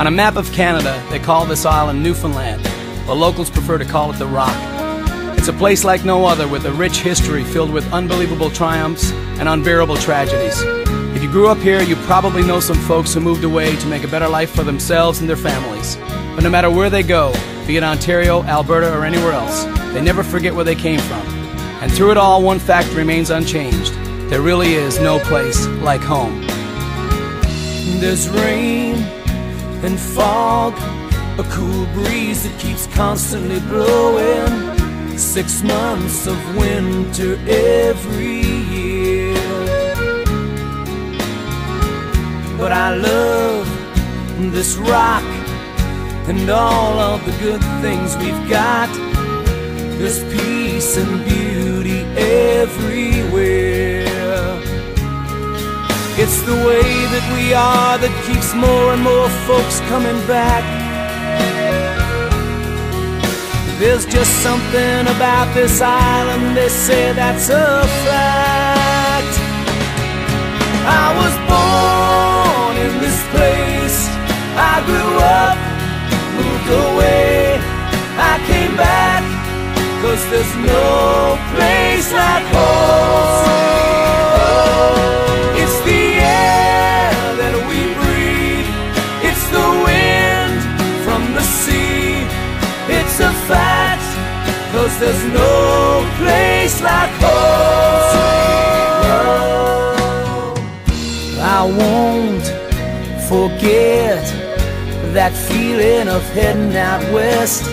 On a map of Canada, they call this island Newfoundland. but locals prefer to call it the Rock. It's a place like no other with a rich history filled with unbelievable triumphs and unbearable tragedies. If you grew up here, you probably know some folks who moved away to make a better life for themselves and their families. But no matter where they go, be it Ontario, Alberta, or anywhere else, they never forget where they came from. And through it all, one fact remains unchanged. There really is no place like home. There's rain and fog, a cool breeze that keeps constantly blowing. Six months of winter every year. But I love this rock and all of the good things we've got. There's peace and beauty the way that we are that keeps more and more folks coming back. There's just something about this island, they say that's a fact. I was born in this place, I grew up, moved away, I came back, cause there's no place like home. Cause there's no place like home. I won't forget that feeling of heading out west,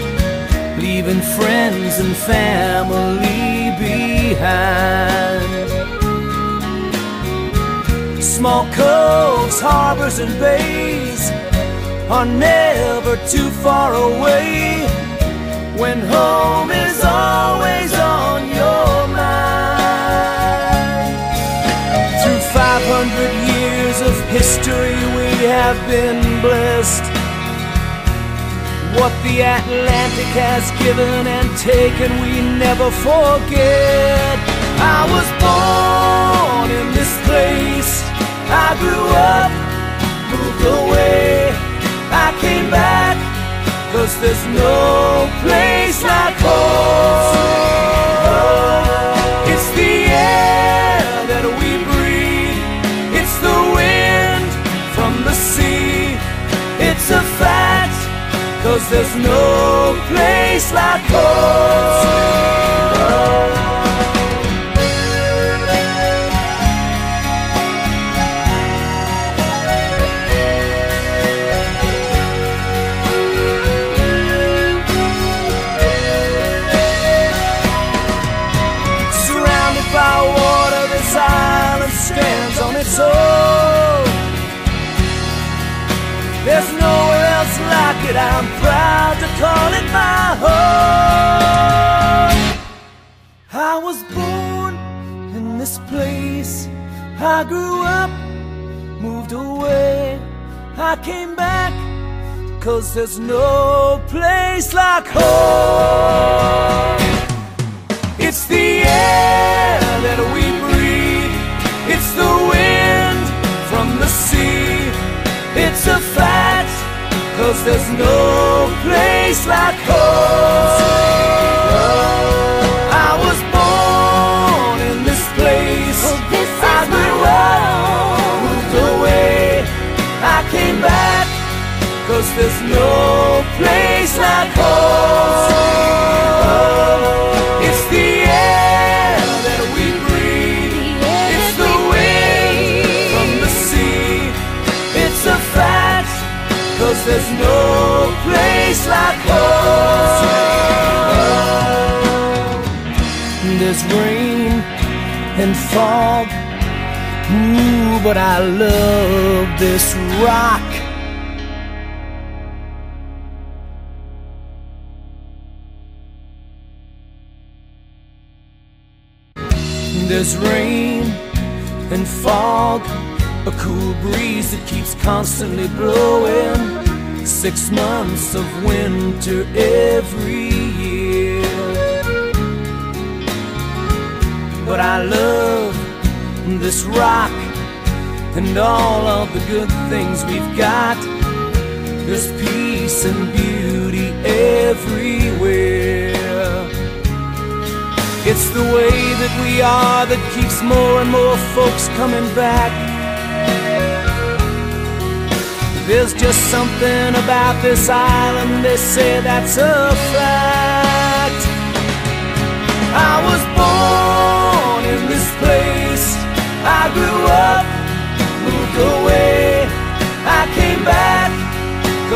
leaving friends and family behind. Small coves, harbors, and bays are never too far away when home is always on your mind. Through 500 years of history, we have been blessed. What the Atlantic has given and taken, we never forget. I was born in this place. I grew up, moved away. Cause there's no place like home. It's the air that we breathe, it's the wind from the sea. It's a fact, cause there's no place like home. I'm proud to call it my home. I was born in this place. I grew up, moved away. I came back, cause there's no place like home. Cause there's no place like home. I was born in this place. I grew up, moved away. I came back, cause there's no place like home. There's rain and fog. Ooh, but I love this rock. There's rain and fog, a cool breeze that keeps constantly blowing. Six months of winter every But I love this rock and all of the good things we've got. There's peace and beauty everywhere. It's the way that we are that keeps more and more folks coming back. There's just something about this island, they say that's a fact. I was born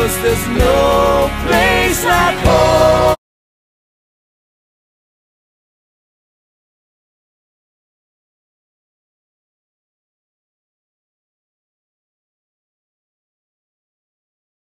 Cause there's no place like home.